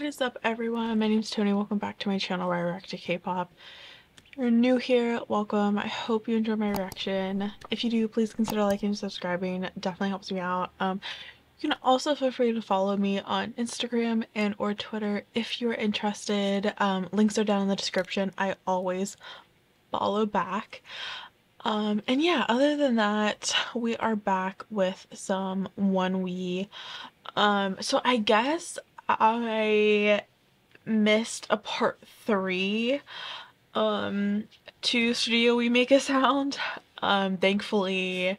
What is up everyone? My name is Toni. Welcome back to my channel where I react to K-pop. If you're new here, welcome. I hope you enjoy my reaction. If you do, please consider liking and subscribing. It definitely helps me out. Um, you can also feel free to follow me on Instagram and or Twitter if you're interested. Um, links are down in the description. I always follow back. Um, and yeah, other than that, we are back with some ONEWE. Um, so I guess I missed a part three. Um to studio we make a sound. Um thankfully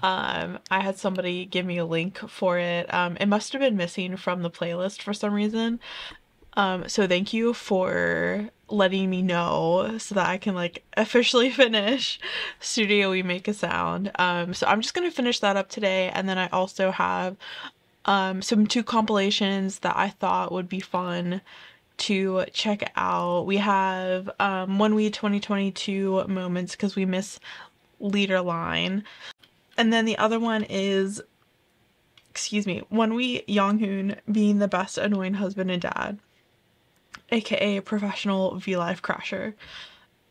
um i had somebody give me a link for it. Um it must have been missing from the playlist for some reason. Um so thank you for letting me know so that i can like officially finish studio we make a sound. Um so i'm just gonna finish that up today and then i also have um some two compilations that i thought would be fun to check out. We have um, ONEWE 2022 moments because we miss leader line. And then the other one is, excuse me, One We Yonghoon being the best annoying husband and dad, aka professional V Live crasher.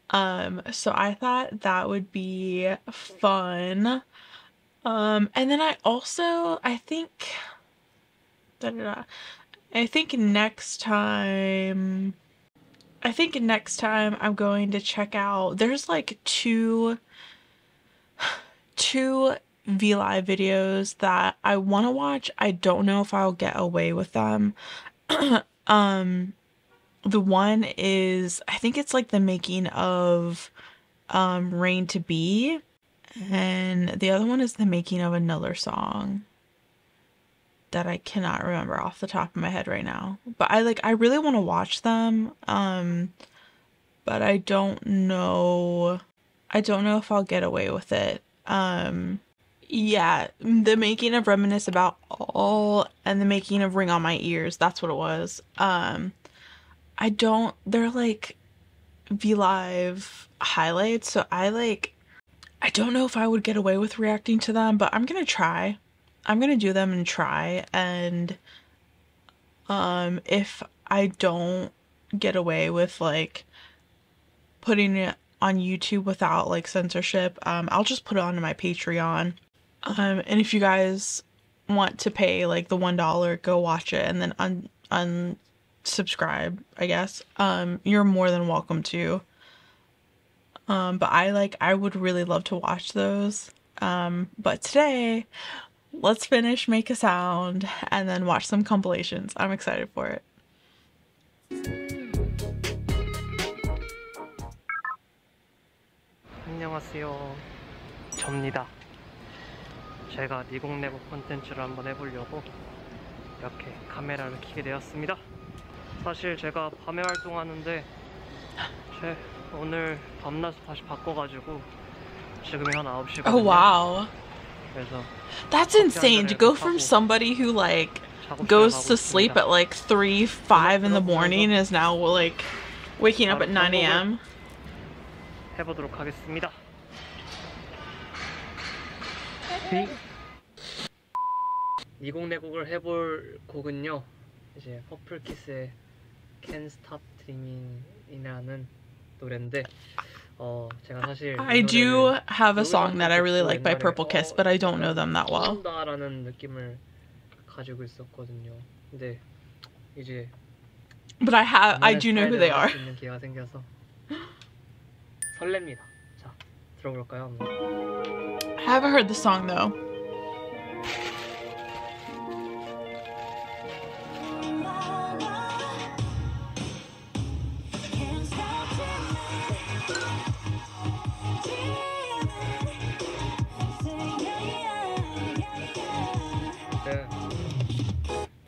Um, so I thought that would be fun. Um, and then I also, I think, da da da. I think next time I think next time I'm going to check out there's like two two V Live videos that I want to watch. I don't know if I'll get away with them. um the one is I think it's like the making of um Rain to Be and the other one is the making of another song that I cannot remember off the top of my head right now. But I like I really want to watch them. Um but I don't know I don't know if I'll get away with it. Um yeah, the making of Reminisce about all and the making of Ring on My Ears, that's what it was. Um I don't they're like V Live highlights, so I like I don't know if I would get away with reacting to them, but I'm to try. I'm gonna do them and try and um if I don't get away with like putting it on YouTube without like censorship, um I'll just put it onto my Patreon. Um and if you guys want to pay like the one dollar, go watch it and then un unsubscribe, I guess. Um you're more than welcome to. Um but I like I would really love to watch those. Um but today let's finish Make a Sound and then watch some compilations. I'm excited for it. 안녕하세요. 접니다. 제가 미국내국 콘텐츠를 한번 해보려고 이렇게 카메라를 켜게 되었습니다. 사실 제가 밤에 활동하는데 제 오늘 밤낮 다시 바꿔가지고 지금이 한 9시거든요. Oh wow. 그래서 That's insane to go from somebody who like goes to sleep at like 3, 5 in the morning is now like waking up at 9 a.m. 해보도록 하겠습니다. 이곡내곡을 해볼 곡은요. 이제 퍼플키스의 Can't Stop Dreaming이라는 노래인데 어 제가 사실 I do have a song that I really like by Purple Kiss, but I don't know them that well. But I have, I do know who they are. I haven't heard the song though.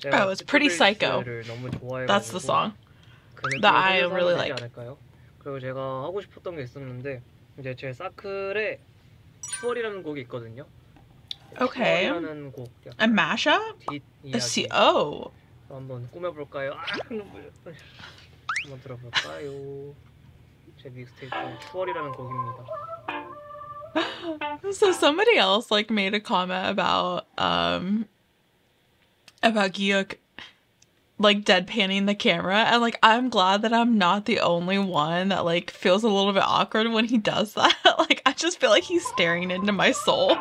Oh, it's Pretty Psycho. 를 너무 좋아해가지고 That's the song. 그 느낌을 that I 살려서 really 하면 되지 like. 않을까요? 그리고 제가 하고 싶었던 게 있었는데 이제 제 사클에 추월이라는 곡이 있거든요. Okay. 추월이라는 곡 A mashup? 뒷 A C 이야기 oh. 한번 꾸며볼까요? 아, 눈물. 한번 들어볼까요? 제 믹스테이프 추월이라는 곡입니다. So somebody else like made a comment about um about Giuk like deadpanning the camera and like I'm glad that I'm not the only one that like feels a little bit awkward when he does that. like I just feel like he's staring into my soul.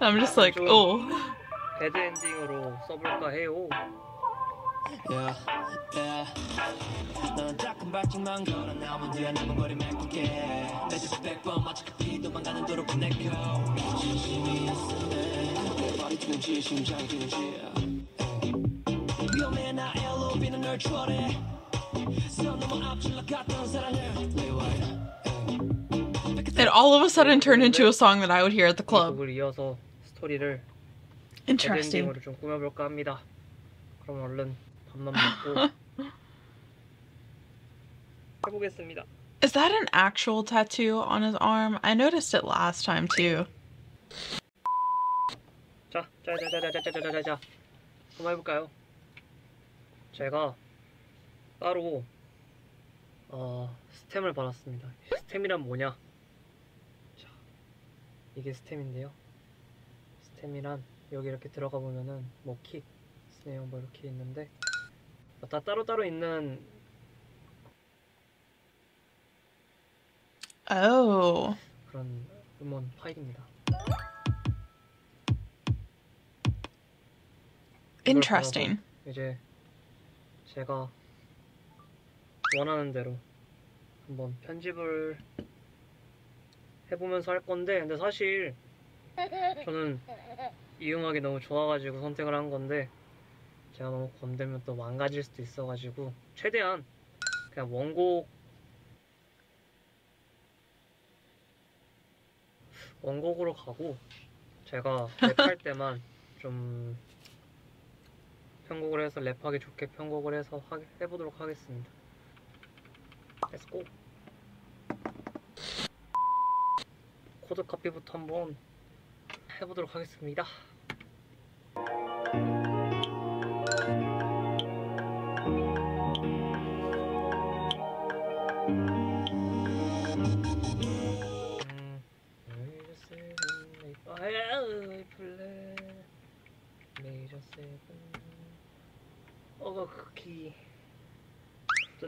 I'm just like, oh. Yeah, yeah. 넌 작은 발짝만 걸어 나오면 뒤에 남은 거리 메꿀게 내집 백번 마치 커피 도망가는 도로 보내켜 진심이었으네 머리 뜨는지 심장이 뛰는지 위험해 나 엘로비는 널 추월해 선 넘어 앞질러 갔던 사랑을 레이와이드 It all of a sudden turned into a song that I would hear at the 이 club. 곡을 이어서 스토리를 배드 Interesting. 엔딩으로 좀 꾸며볼까 합니다. 그럼 얼른 밥만 먹고 해보겠습니다. Is that an actual tattoo on his arm? I noticed it last time too. 자, 자, 자, 자, 자, 자, 자, 자, 자, 자. 한번 해볼까요? 제가 따로 어, 스템을 받았습니다. 스템이란 뭐냐? 자, 이게 스템인데요. 스템이란 여기 이렇게 들어가 보면은 뭐 킥, 스네어 뭐 이렇게 있는데 다 따로따로 있는 Oh. 그런 음원 파일입니다. Interesting. 이제 제가 원하는 대로 한번 편집을 해보면서 할 건데 근데 사실 저는 이 음악이 너무 좋아가지고 선택을 한 건데 제가 너무 건들면 또 망가질 수도 있어가지고 최대한 그냥 원곡 원곡으로 가고 제가 랩할 때만 좀 편곡을 해서 랩하기 좋게 편곡을 해서 하, 해보도록 하겠습니다. Let's go. 코드 카피부터 한번 해보도록 하겠습니다.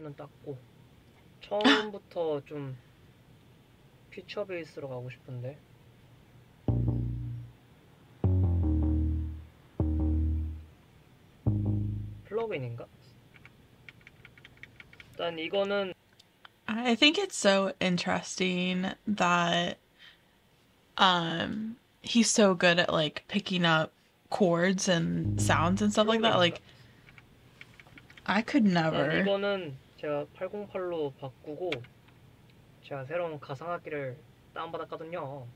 뜨는 닦고 처음부터 좀 피처 베이스로 가고 싶은데 플러그인인가? 일단 이거는 I think it's so interesting that um he's so good at like picking up chords and sounds and stuff like that. Like I could 일단 never. 이거는 제가 808로 바꾸고 제가 새로운 가상악기를 다운받았거든요.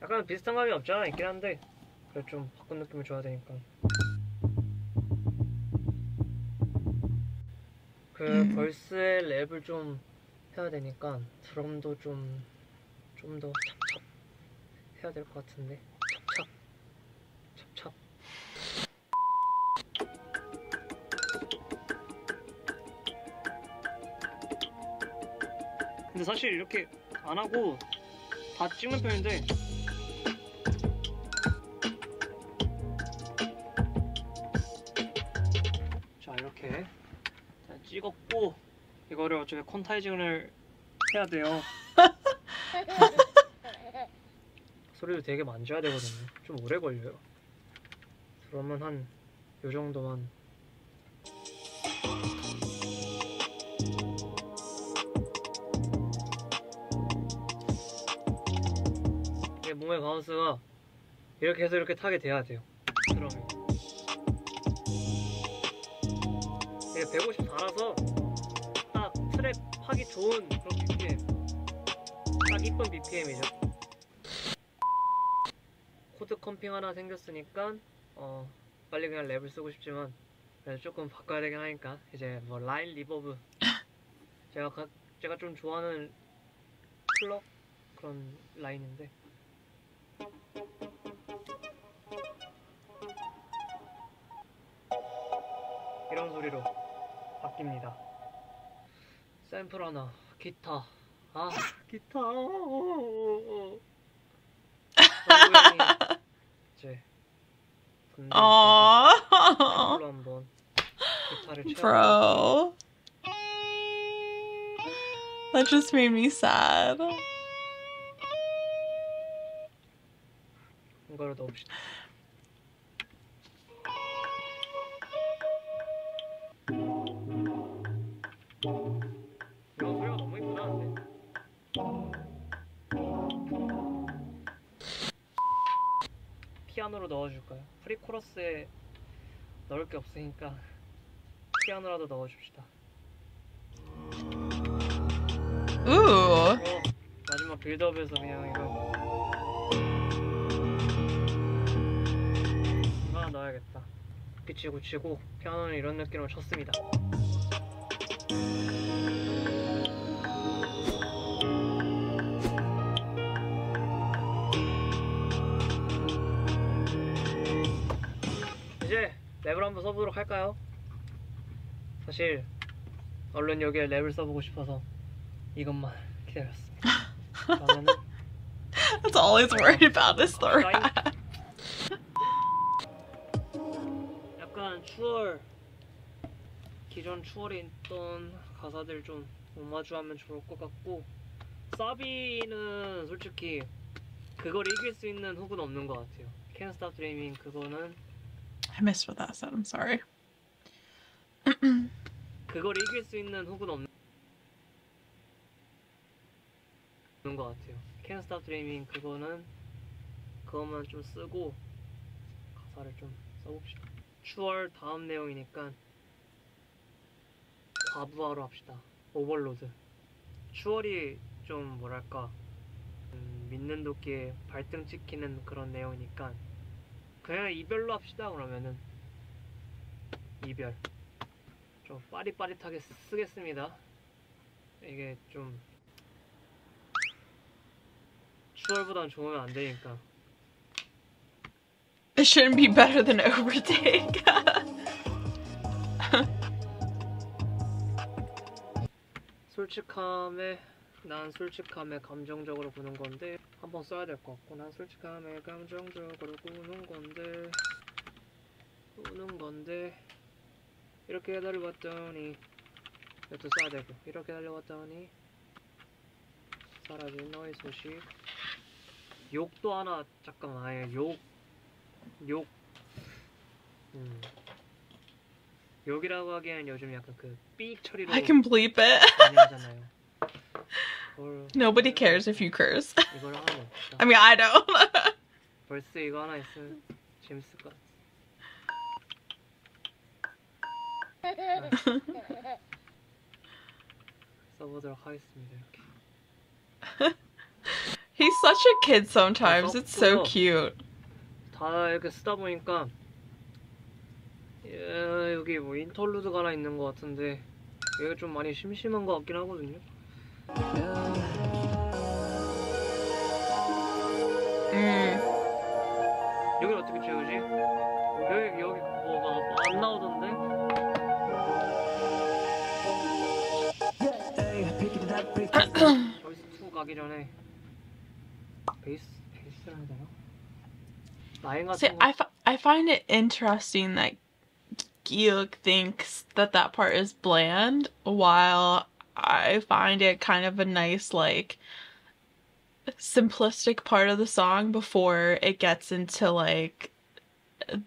약간 비슷한 감이 없지 않아 있긴 한데 그래 좀 바꾼 느낌을 줘야 되니까 그 음. 벌스의 랩을 좀 해야 되니까 드럼도 좀 좀 더 찹찹 해야 될 것 같은데 근데 사실 이렇게 안 하고 다 찍는 편인데. 자 이렇게. 자, 찍었고 이거를 어차피 콘타이징을 해야 돼요. 소리도 되게 만져야 되거든요. 좀 오래 걸려요. 그러면 한 요 정도만 몸의 바운스가 이렇게 해서 이렇게 타게 돼야 돼요. 그러면. 이게 154라서 딱 트랩 하기 좋은 그런 BPM. 딱 이쁜 BPM이죠. 비트 컴핑 하나 생겼으니까 어 빨리 그냥 랩을 쓰고 싶지만 그래도 조금 바꿔야 되긴 하니까. 이제 뭐 라인 리버브. 제가 가, 제가 좀 좋아하는 플럭 그런 라인인데 이런 소리로 바뀝니다. 샘플 하나, 기타. 아, 기타. 이제 군대 Aww. 로 한번 기타를. Bro. That just made me sad. 이거를 넣읍시다. 이거 소리가 너무 이쁘다 근데. 피아노로 넣어줄까요? 프리코러스에 넣을 게 없으니까 피아노라도 넣어줍시다. Ooh. 어, 마지막 빌드업에서 그냥 이거 나 넣어야겠다. 빛이 굳히고 피아노는 이런 느낌으로 쳤습니다. 이제 랩을 한번 써보도록 할까요? 사실 얼른 여기에 랩을 써보고 싶어서 이것만 기다렸습니다. That's all he's worried about is the rat. 추월 기존 추월에 있던 가사들 좀 오마주하면 좋을 것 같고 사비는 솔직히 그걸 이길 수 있는 훅은 없는 것 같아요. Can't Stop Dreaming 그거는 I missed what that said. I'm sorry. 그걸 이길 수 있는 훅은 없는 것 같아요. Can't Stop Dreaming 그거는 그것만 좀 쓰고 가사를 좀 써봅시다. 추월 다음 내용이니까 과부하로 합시다. 오버로드. 추월이 좀 뭐랄까 음, 믿는 도끼에 발등 찍히는 그런 내용이니까 그냥 이별로 합시다 그러면은 이별. 좀 빠릿빠릿하게 쓰겠습니다. 이게 좀 추월보단 좋으면 안 되니까. It shouldn't be better than overtake. 솔직함에 난 솔직함에 감정적으로 구는 건데 한번 써야 될 것 같고 난 솔직함에 감정적으로 구는 건데 구는 건데 이렇게 달려왔더니 이것도 써야 되고 이렇게 달려왔더니 사라진 너의 소식 욕도 하나 잠깐만 아예 욕 욕 음. 욕이라고 하기에는 요즘 약간 그 삑 처리로 I can bleep it. 많이 하잖아요. 그걸 Nobody cares if you curse. 이걸 하나 넣읍시다. I mean, I don't. 벌써 이거 하나 있으면 재밌을 것 같아. 써보도록 하겠습니다. 이렇게. He's such a kid sometimes. It's so 어. cute. 다 이렇게 쓰다 보니까 예, 여기 뭐 인터루드가 하나 있는 것 같은데 얘가 좀 많이 심심한 것 같긴 하거든요. Mm. 여기 어떻게 채우지? 여기 여기 뭐가 안 나오던데? 저기서 2 가기 전에 베이스 베이스를? 라 See, I, I find it interesting that Giuk thinks that that part is bland, while I find it kind of a nice, like, simplistic part of the song before it gets into, like,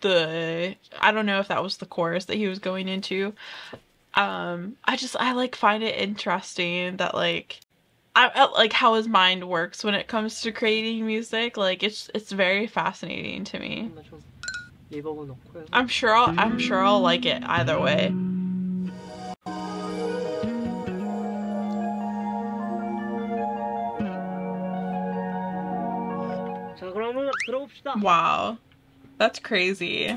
the I don't know if that was the chorus that he was going into. Um, I just I like find it interesting that like I like how his mind works when it comes to creating music. Like it's it's very fascinating to me. I'm sure I'll, I'm sure I'll like it either way. Wow. That's crazy.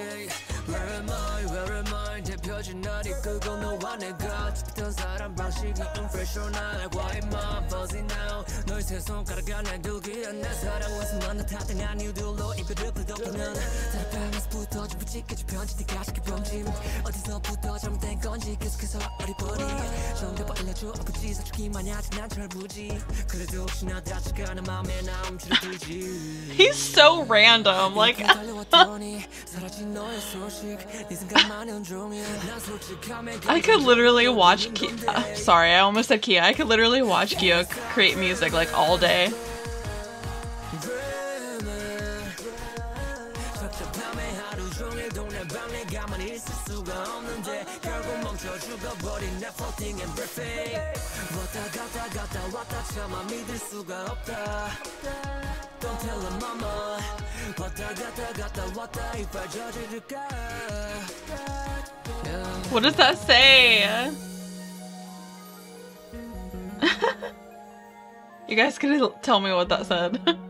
Yeah, where am I, where am I 대표진 날이 그거 너와 내가 짚던 사람 방식이 unprofessional Why am I fuzzy now 너의 세 손가락 안에 두기에 내 사랑 와서만 나타난 이유들로 입을 덮으면 다락방에서부터 전부 찢겨져 편지 네가 시킨 범짐 어디서부터 잘못된 건지 계속해서 어리버리 정답을 알려줘 아버지 사주기만 하지 난 철부지 그래도 혹시나 다치가는 마음에 나 움츠러들지 He's so random. Like, I could literally watch. Ki- uh, sorry, I almost said Kia. I could literally watch Kia create music like all day. Don't tell her mama 왔다 갔다 갔다 왔다 이빨 저지를까 yeah. What does that say? you guys could tell me what that said.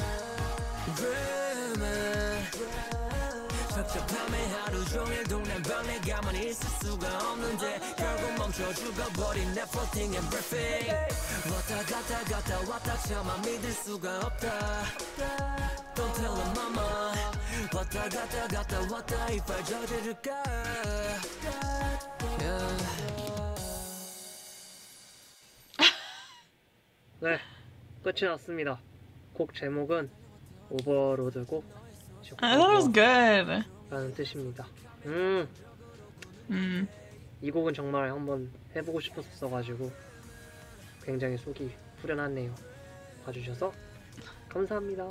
섭섭함에 하루 종일 동남방에 가만히 있을 수가 없는데 결국 멈춰 죽어버린 내 floating and breathing 왔다 갔다 갔다 왔다 차마 믿을 수가 없다 Don't tell her mama 왔다 갔다 갔다 왔다 이빨 저지를까. 네, 끝이 났습니다. 곡 제목은 오버로드곡 I thought it was good. 라는 뜻입니다. 음, Mm. 이 곡은 정말 한번 해보고 싶었어가지고 굉장히 속이 후련하네요. 봐주셔서 감사합니다.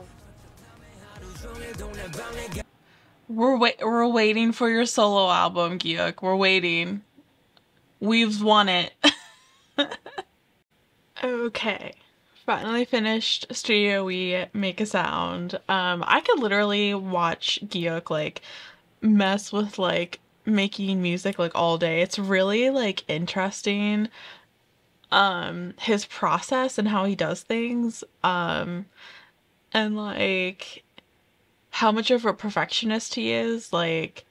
We're wait. We're waiting for your solo album, Gyuk. We're waiting. We've won it. okay, finally finished Studio We Make a Sound. Um, I could literally watch Giuk like mess with like making music like all day. It's really like interesting. Um, his process and how he does things. Um, and like how much of a perfectionist he is like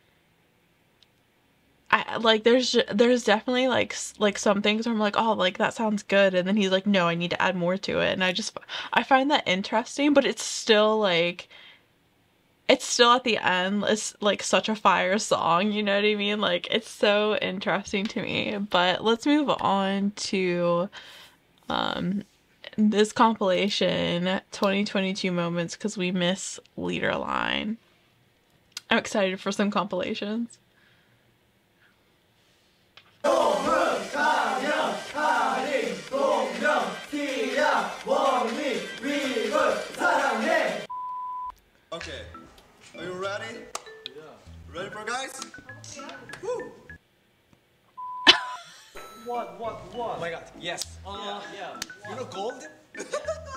I like there's there's definitely like like some things where I'm like oh like that sounds good. And then he's like no I need to add more to it. And I just I find that interesting but it's still like it's still at the end it's like such a fire song you know what I mean? Like it's so interesting to me. But let's move on to um this compilation 2022 moments because we miss leader line i'm excited for some compilations ready? Yeah. Ready for guys? Woo! What, what, what? Oh my god, yes. Uh, yeah, yeah. You know gold?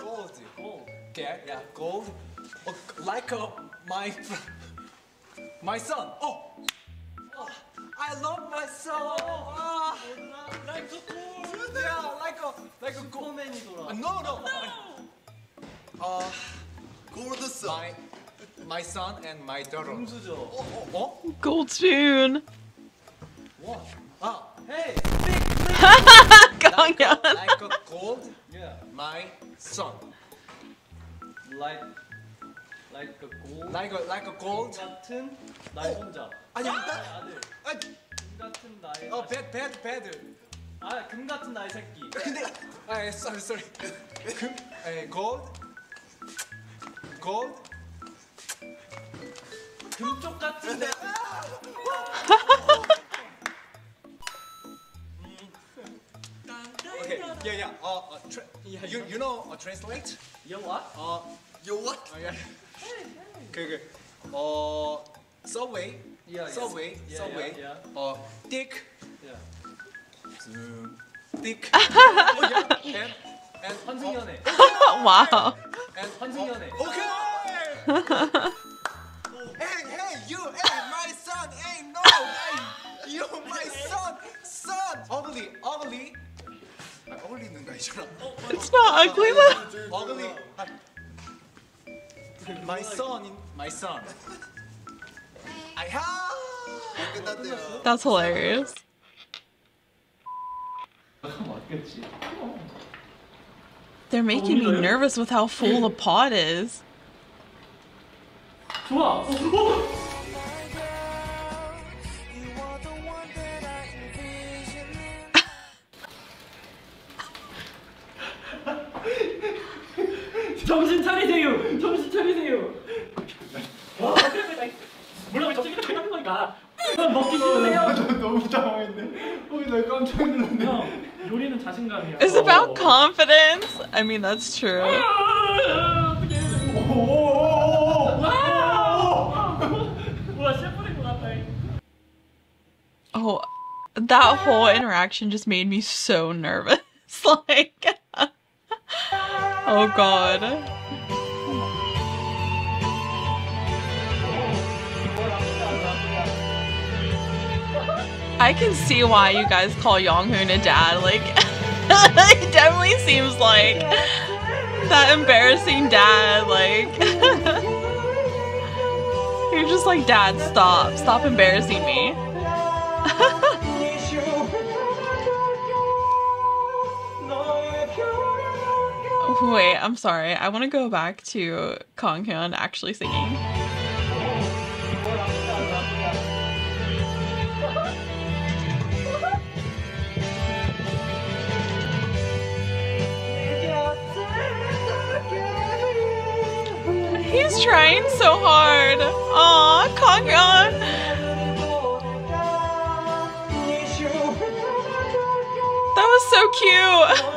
gold. Gold. Okay, yeah, gold. Oh, like uh, my, my son. Oh! oh! I love my son! Oh, ah. Like a gold! Yeah, like a, like a gold. No, no! no. Uh, gold son. My, my son and my daughter. 공수저. Oh, oh, oh. gold spoon What? Ah, Hey, going like a, on like a gold. yeah. My son. Like, like a gold. Like a like a gold. 같은 나의 손자. 아니, 나의 나, 아들. 아, 금 같은 나의. 어, 자식. bad, bad, bad. 아, 금 같은 나의 새끼. 근데 아 sorry sorry 금 에, gold gold 금쪽 같은 내. Okay, yeah, yeah. Uh, uh, tra- you, you know uh, translate? You what? Uh, You what? 어, 예. 그, 그, 어, subway, Yeah, yeah. subway, Yeah, subway, yeah, 어, dick, Yeah. zoom, dick, oh, yeah, and, and, 환승연애. wow. and, 환승연애. okay. hey, hey, you, hey, my son, hey, no, hey, you, my son, son, ugly, ugly. 아, ugly는 거 있잖아. It's not ugly though. ugly. 아, my son, my son. 아야. 끝났대요. That's hilarious. 맞겠지. They're making me nervous with how full the pot is. 좋아. 정신 차리세요. 정신 차리세요. 와, 저기 이렇게 하는 거니까. 그건 먹기 싫으세요. 너무 당황했네. 어, 나 깜짝 놀랐네. 형, 요리는 자신감이야. It's about confidence. I mean, that's true. 뭐야 that whole interaction just made me so nervous. like, oh god. I can see why you guys call Yonghoon a dad. Like, it definitely seems like that embarrassing dad. Like, you're just like, Dad, stop, stop embarrassing me. Wait, I'm sorry. I want to go back to Kanghyun actually singing. He's trying so hard. Aw, Hyun. That was so cute.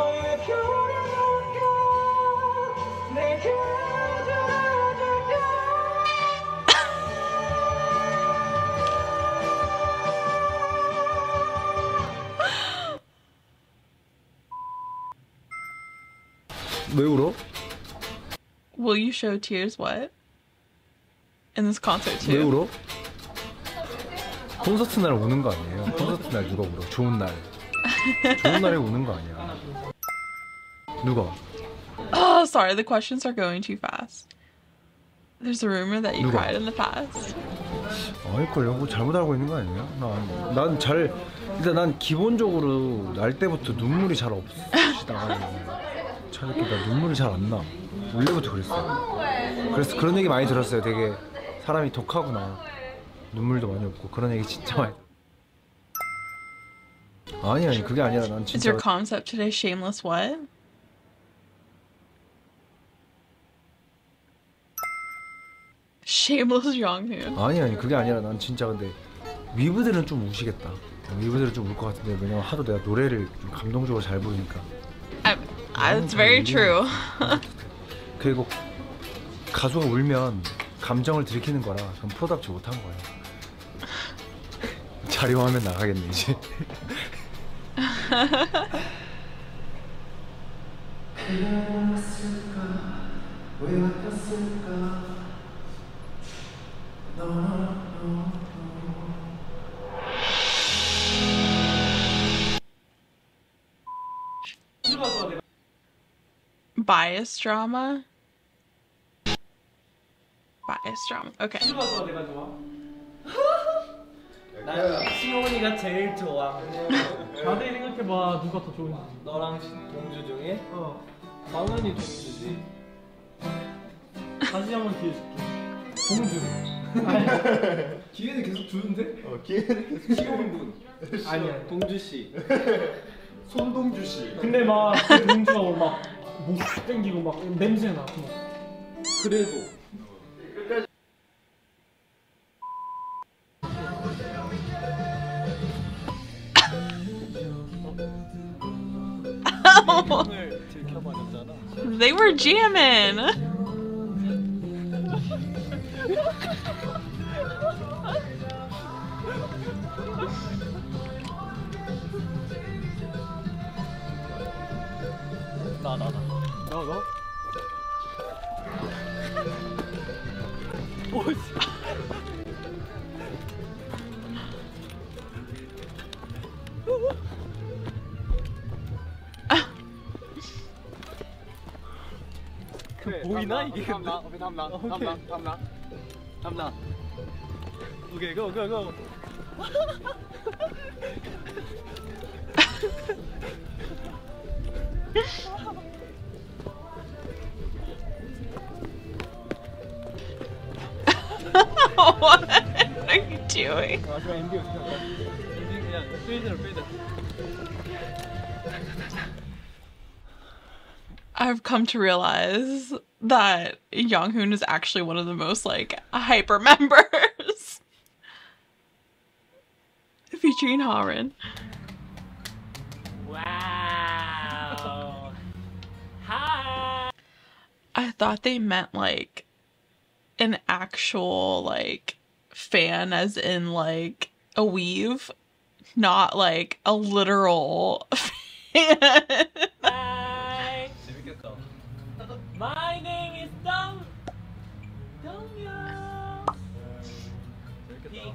왜 울어? Will you show tears what? In this concert 왜 too. 울어? 콘서트 날 우는 거 아니에요? 콘서트 날 누가 울어? 좋은 날. 좋은 날에 우는 거 아니야. 누가? Oh, sorry, the questions are going too fast. There's a rumor that you 누가? cried in the past. 아닐걸요? 뭐 잘못 알고 있는 거 아니에요? 난, 난 잘, 일단 난 기본적으로 날 때부터 눈물이 잘 없이 나가요. 나 눈물이 잘 안 나. 원래부터 그랬어요. 그래서 그런 얘기 많이 들었어요. 되게 사람이 독하구나. 눈물도 많이 없고 그런 얘기 진짜 많이. 아니 아니 그게 아니라 난 Is 진짜 your concept today shameless what? Shameless. 아니 아니 그게 아니라 난 진짜 근데 위브들은 좀 우시겠다. 위브들은 좀 울 것 같은데 왜냐면 하도 내가 노래를 좀 감동적으로 잘 부르니까. I, I, it's very true. 그리고 가수가 울면 감정을 들이키는 거라 그럼 프로답지 못한 거예요. 자료화면 나가겠네 이제. Bias drama. Bias drama. Okay. 누가 좋아 내가 좋아? 난 시온이가 제일 좋아. 자세히 생각해봐 누가 더 좋은지. 너랑 시- 동주 중에? 어. 당연히 동주지. 다시 한번 기회 줄게. 동주. 기회는 계속 주는데? 어, 기회는 계속 시온 분. 아니야 동주 씨. 손동주 씨. 근데 막그 동주가 막 목 땡기고 막 냄새 나고. 그래도. 네, 끝까지 They were jamming. okay, go, go, go. what are you doing? I've come to realize that Yonghoon is actually one of the most like hyper members. Featuring Harin. Wow. Hi. I thought they meant like an actual like fan as in like a weave, not like a literal fan. Hi. My 재밌겠다.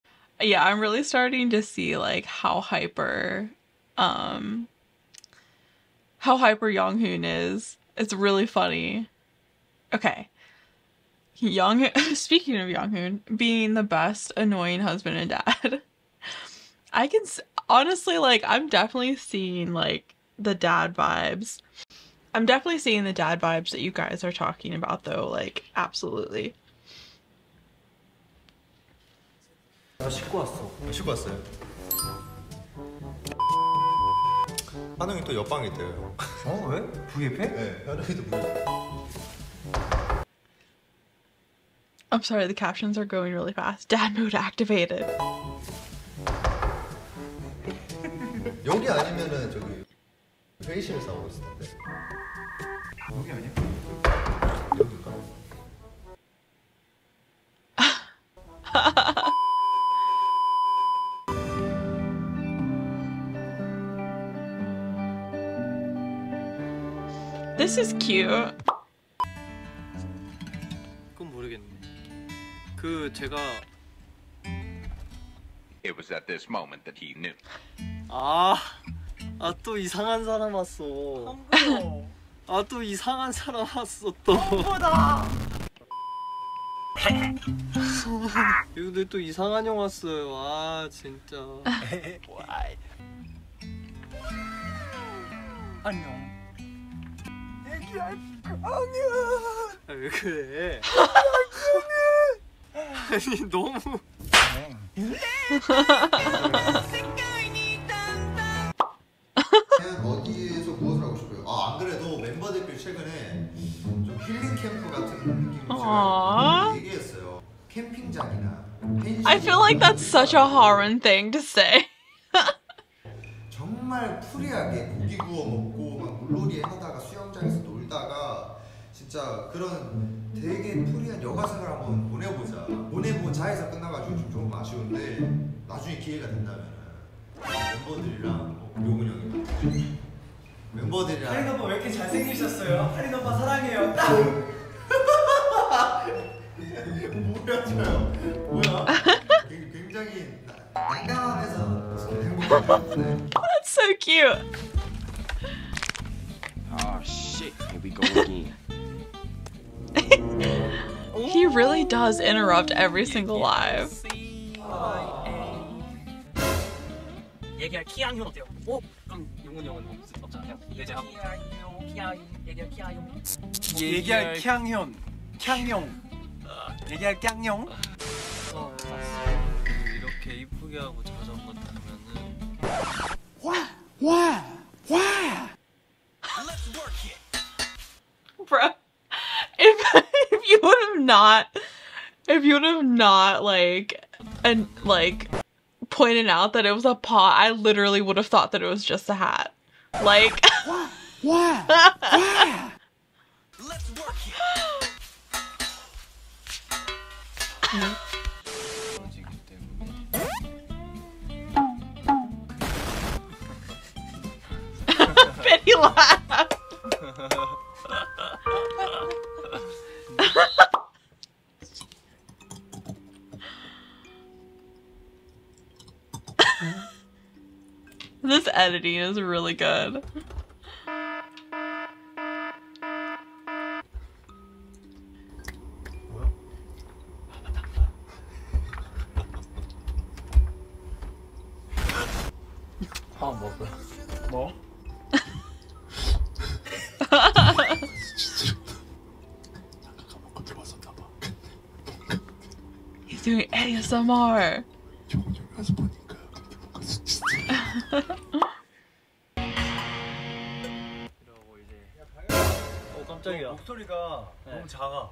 Yeah, I'm really starting to see like how hyper um how hyper Yonghoon is. It's really funny. Okay. Young speaking of Yonghoon being the best annoying husband and dad. I can honestly like I'm definitely seeing like the dad vibes. I'm definitely seeing the dad vibes that you guys are talking about though, like absolutely. 나 씻고 왔어. 씻고 왔어요? 한웅이 또 옆방에 있대요. 어 왜? VF에? 네, 한웅이도 보여. I'm sorry, the captions are going really fast. Dad mode activated. 여기 아니면은 저기 회의실에서 하고 있을 텐데. 여기 아니야? This is cute. 그건 모르겠네. 그 제가 It was at this moment that he knew. 아, 아 또 이상한 사람 왔어. 아 또 이상한 사람 왔어 또. 근데 또 이상한 형 왔어요. 아 진짜. 안녕. 아, 왜 그래? 아니 너무. 어디에서 무엇을 하고 싶어요? 아, 안 그래도 멤버들끼리 최근에 좀 힐링 캠프 같은 느낌으로 얘기했어요. 캠핑장이나 I feel like that's such a Haran thing to say. 정말 프리하게 고기 구워 먹고 막 물놀이 하다가 진짜 그런 되게 프리한 여가 생활 한번 보내보자 보내보자 해서 끝나가지고 좀 조금 아쉬운데 나중에 기회가 된다면 멤버들이랑 뭐 용훈 형이 멤버들이랑 할인 오빠 왜 이렇게 잘생기셨어요? 할인 오빠 사랑해요. 딱. 뭐야 저요 뭐야 굉장히 난감하면서 행복한 That's so cute. Oh shit, here we go again. He really does interrupt every single live. 얘기할 키양현 어때요? 오, 그럼 용훈 형은 뭐 없- 없잖아. 그냥 내재하고. 키양현, 키양현, 얘기할 키양현. 얘기할 캬형 캬형 얘기할 깡형 어, 이렇게 이쁘게 하고 자전거 타면은 Bruh. if if you would have not if you would have not like and like pointed out that it was a paw, I literally would have thought that it was just a hat. Like yeah, yeah. Let's work here. Penny. this editing is really good. ASMR. 이러고 이제 어 깜짝이야 목소리가 네. 너무 작아.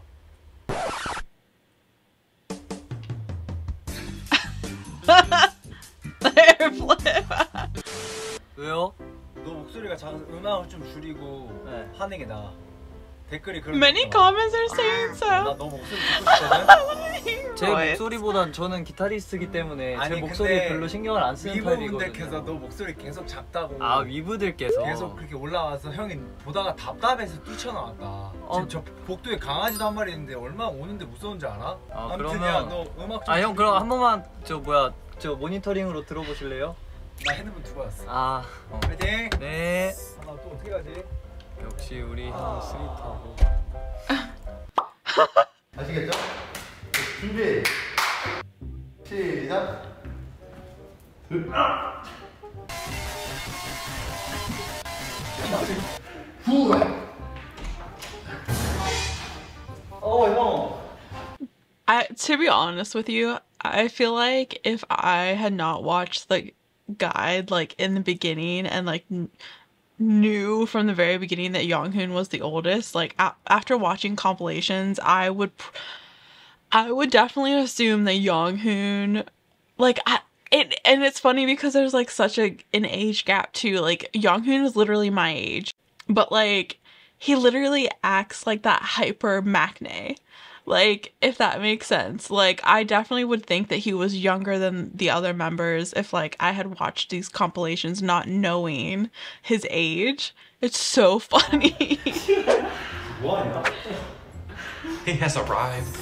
왜요? 너 목소리가 작아서 음악을 좀 줄이고 네. 하는 게 나아 댓글이 그런 Many comments are saying so. 나너 목소리 듣고 싶거든 제? 목소리보단 저는 기타리스트이기 때문에 아니, 제 목소리 별로 신경을 안 쓰는 위브분들께서 타입이거든요 너 목소리 계속 작다고 아 위브들께서 계속 그렇게 올라와서 형이 보다가 답답해서 뛰쳐나왔다 어. 지금 저 복도에 강아지도 한 마리 있는데 얼마 나 오는데 무서운지 알아? 아, 아무튼 그러면- 야, 너 음악 좀 아 형. 그럼 한 번만 저 뭐야 저 모니터링으로 들어보실래요? 나 핸드폰 두고 왔어 아 어. 파이팅 네. 아, 나또 어떻게 가지? 역시 우리 형 스윗하고 아시겠죠? 준비. 시작. I to be honest with you, I feel like if I had not watched the guide like in the beginning and like knew from the very beginning that Yonghoon was the oldest, like after watching compilations, I would I would definitely assume that Yonghoon like I it and it's funny because there's like such a an age gap too. Like Yonghoon is literally my age, but like he literally acts like that hyper maknae. Like, if that makes sense. Like, I definitely would think that he was younger than the other members if, like, I had watched these compilations not knowing his age. It's so funny. One. He has arrived.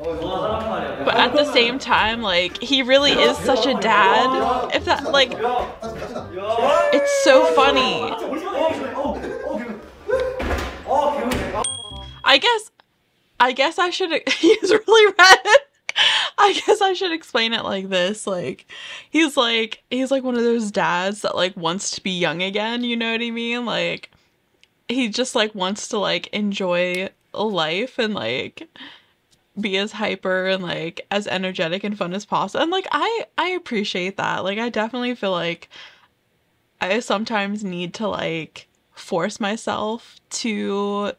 But at the same time, like, he really is such a dad. If that, like, it's so funny. I guess I guess I should he's really red. I guess I should explain it like this. Like he's like he's like one of those dads that like wants to be young again, you know what I mean? Like he just like wants to like enjoy life and like be as hyper and like as energetic and fun as possible. And like I I appreciate that. Like I definitely feel like I sometimes need to like force myself to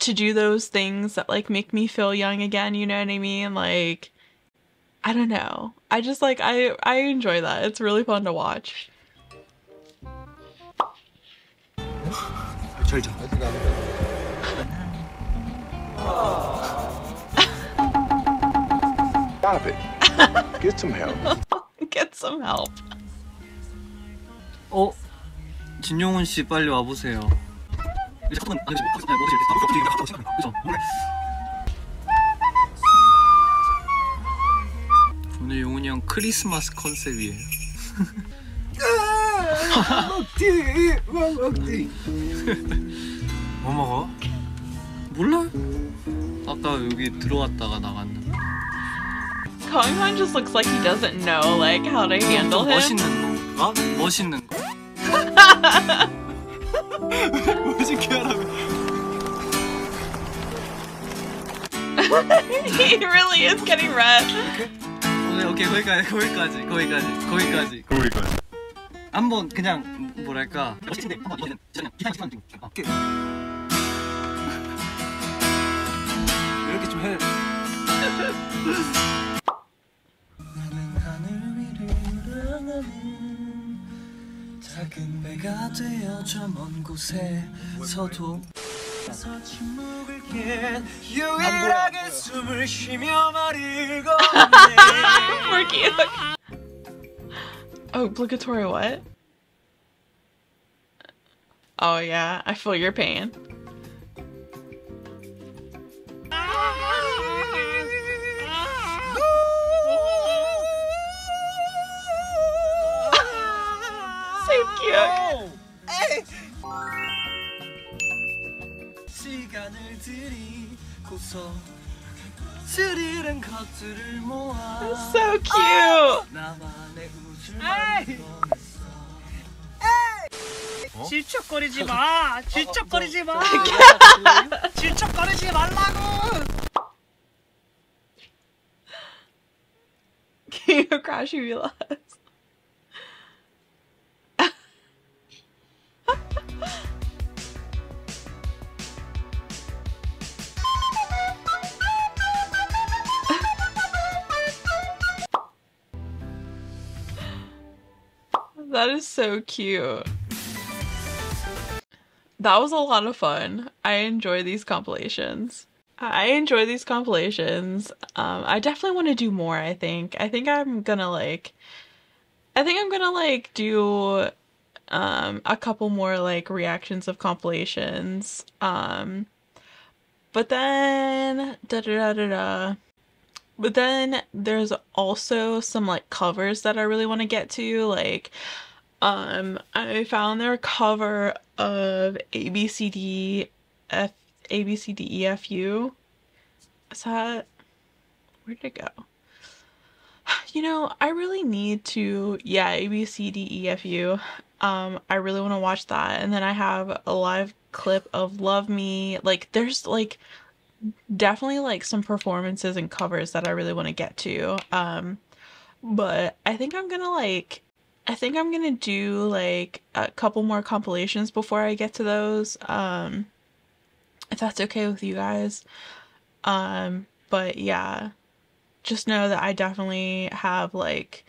to do those things that like make me feel young again, you know what I mean? Like I don't know. I just like I I enjoy that. It's really fun to watch. Stop it. Get some help. Get some help. 어? 진용훈 씨 빨리 와보세요. 오늘 용훈이 형 크리스마스 컨셉이에요. 뭐 먹어? 몰라. 아까 여기 들어왔다가 나갔는데. Konghan just looks like he doesn't know like how to handle 좀 him. 멋있는 거 어? 멋있는 거. 멋있게 하라고. he really is getting red. 오케이 오케이 거기까지 거기까지 거기까지 거기까지 거기까지. 한번 그냥 뭐랄까 멋있는데 한번 이거는 그냥 기상 시간 좀 어. 이렇게 좀 해. 작은 배가 되어 저 먼 곳에서도 침묵을 깬 유일하게 숨을 쉬며 말을 건네 We're cute. Oh, obligatory what? Oh yeah, I feel your pain. So cute. 시간을 들이고서 스릴은 것들을 모아 So cute. 나만의 우주를 만들어냈어 질척거리지 마. 질척거리지 마. 질척거리지 말라고. Can you crash you realize? So cute. That was a lot of fun. I enjoy these compilations. I enjoy these compilations. Um, I definitely want to do more, I think. I think I'm gonna like I think I'm gonna like do um a couple more like reactions of compilations. Um but then da da da da da. But then there's also some like covers that I really want to get to. Like um I found their cover of ABCD F ABCDEFU. Is that where did it go? You know, I really need to yeah, ABCDEFU. Um I really want to watch that and then I have a live clip of Love Me. Like there's like definitely like some performances and covers that I really want to get to. Um but I think I'm to like I think I'm to do like a couple more compilations before I get to those. Um if that's okay with you guys. Um but yeah, just know that I definitely have like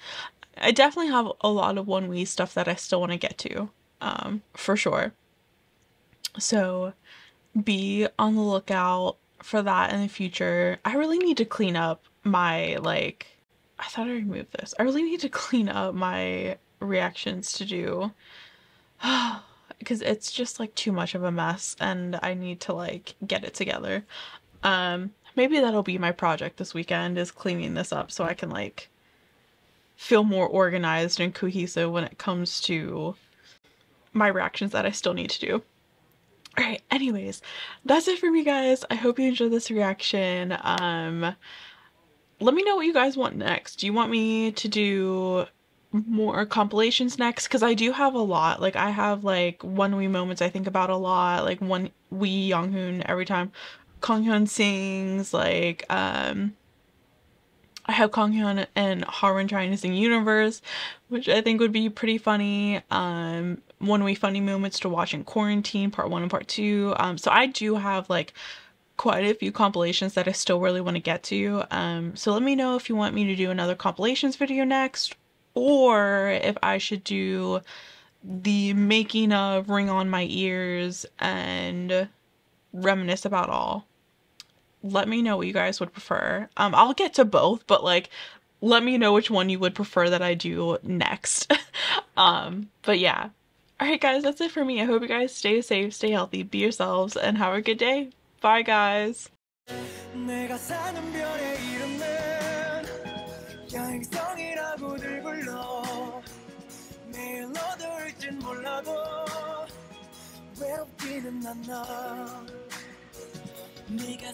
I definitely have a lot of ONEWE stuff that I still want to get to. Um for sure. So be on the lookout for that in the future. I really need to clean up my like I thought I removed this. I really need to clean up my reactions to do because it's just like too much of a mess and I need to like get it together. Um maybe that'll be my project this weekend is cleaning this up so I can like feel more organized and cohesive when it comes to my reactions that I still need to do. Alright, anyways, that's it for me guys. I hope you enjoyed this reaction. Um let me know what you guys want next. Do you want me to do more compilations next? Because I do have a lot. Like I have like ONEWE moments I think about a lot. Like one wee Yonghoon every time Kanghyun sings. Like um I have Kanghyun and Harin trying to sing Universe, which I think would be pretty funny. Um, ONEWE funny moments to watch in quarantine, part one and part two. Um, so I do have like quite a few compilations that I still really want to get to. Um, so let me know if you want me to do another compilations video next, or if I should do the making of Ring on My Ears and reminisce about all let me know what you guys would prefer. Um, I'll get to both, but like, let me know which one you would prefer that I do next. um, but yeah. Alright guys, that's it for me. I hope you guys stay safe, stay healthy, be yourselves, and have a good day. Bye guys. 여행성이라고들 불러. 매일 얻을진 몰라도 외롭지는 않아. 네가